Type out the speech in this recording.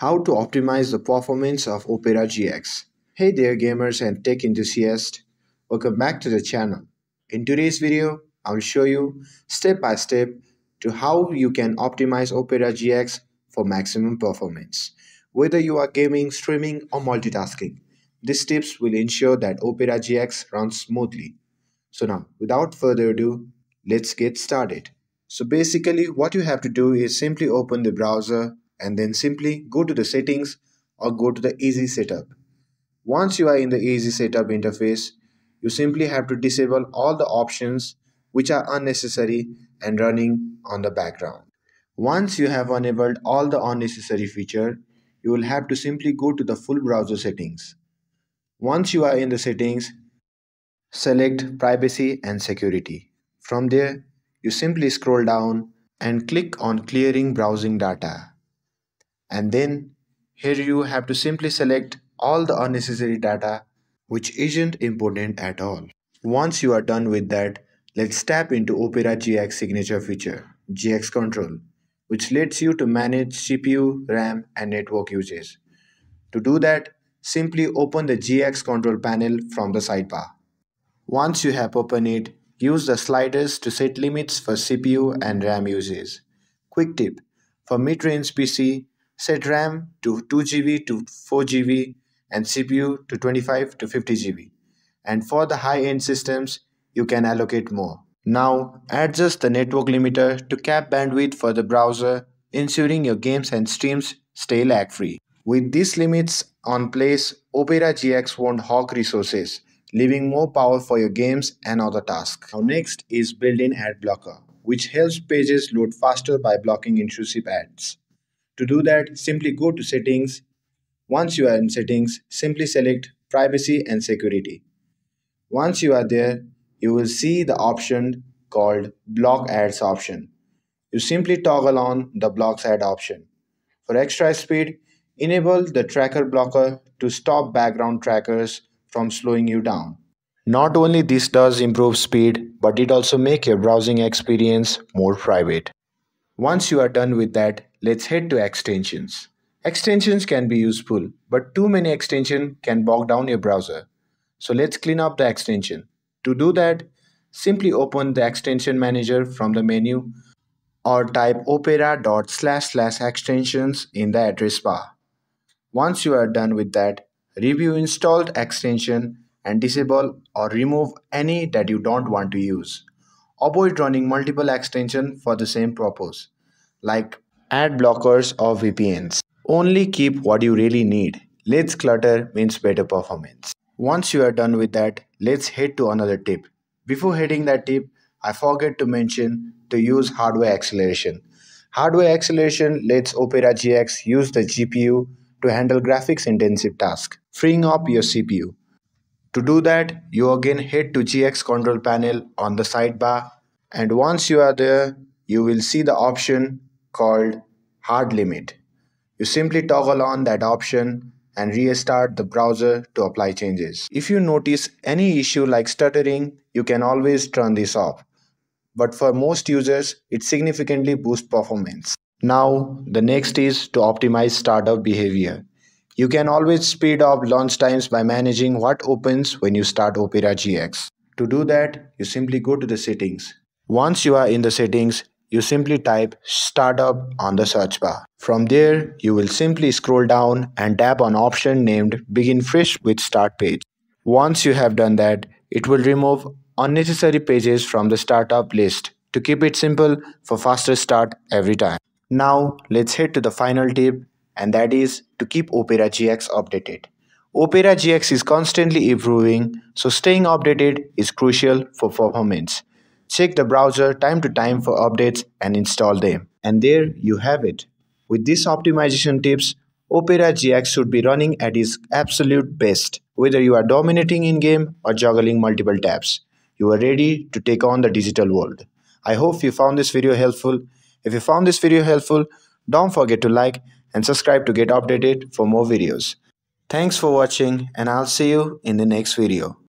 How to optimize the performance of Opera GX. Hey there gamers and tech enthusiasts. Welcome back to the channel. In today's video, I will show you step by step to how you can optimize Opera GX for maximum performance. Whether you are gaming, streaming or multitasking, these tips will ensure that Opera GX runs smoothly. So now, without further ado, let's get started. So basically what you have to do is simply open the browser and then simply go to the settings or go to the easy setup. Once you are in the easy setup interface, you simply have to disable all the options which are unnecessary and running on the background. Once you have enabled all the unnecessary feature, you will have to simply go to the full browser settings. Once you are in the settings, select privacy and security. From there, you simply scroll down and click on clearing browsing data and then here you have to simply select all the unnecessary data which isn't important at all. Once you are done with that, let's tap into Opera GX signature feature, GX Control, which lets you to manage CPU, RAM and network usage. To do that, simply open the GX Control panel from the sidebar. Once you have opened it, use the sliders to set limits for CPU and RAM usage. Quick tip, for mid-range PC, set RAM to 2GB to 4GB and CPU to 25 to 50GB. And for the high-end systems, you can allocate more. Now, adjust the network limiter to cap bandwidth for the browser, ensuring your games and streams stay lag-free. With these limits on place, Opera GX won't hog resources, leaving more power for your games and other tasks. Now next is built-in ad blocker, which helps pages load faster by blocking intrusive ads. To do that, simply go to settings. Once you are in settings, simply select privacy and security. Once you are there, you will see the option called block ads option. You simply toggle on the block ad option. For extra speed, enable the tracker blocker to stop background trackers from slowing you down. Not only this does improve speed, but it also make your browsing experience more private. Once you are done with that, let's head to extensions. Extensions can be useful, but too many extensions can bog down your browser. So let's clean up the extension. To do that, simply open the extension manager from the menu or type opera.slash/extensions in the address bar. Once you are done with that, review installed extension and disable or remove any that you don't want to use. Avoid running multiple extensions for the same purpose, like ad blockers or VPNs. Only keep what you really need. Less clutter means better performance. Once you are done with that, let's head to another tip. Before heading that tip, I forget to mention to use hardware acceleration. Hardware acceleration lets Opera GX use the GPU to handle graphics intensive tasks, freeing up your CPU. To do that, you again head to GX control panel on the sidebar and once you are there, you will see the option called hard limit. You simply toggle on that option and restart the browser to apply changes. If you notice any issue like stuttering, you can always turn this off. But for most users, it significantly boosts performance. Now, the next is to optimize startup behavior. You can always speed up launch times by managing what opens when you start Opera GX. To do that, you simply go to the settings. Once you are in the settings, you simply type startup on the search bar. From there, you will simply scroll down and tap on option named begin fresh with start page. Once you have done that, it will remove unnecessary pages from the startup list to keep it simple for faster start every time. Now, let's head to the final tip and that is to keep Opera GX updated. Opera GX is constantly improving, so staying updated is crucial for performance. Check the browser time to time for updates and install them. And there you have it. With these optimization tips, Opera GX should be running at its absolute best. Whether you are dominating in-game or juggling multiple tabs, you are ready to take on the digital world. I hope you found this video helpful. If you found this video helpful, don't forget to like and subscribe to get updated for more videos. Thanks for watching and I'll see you in the next video.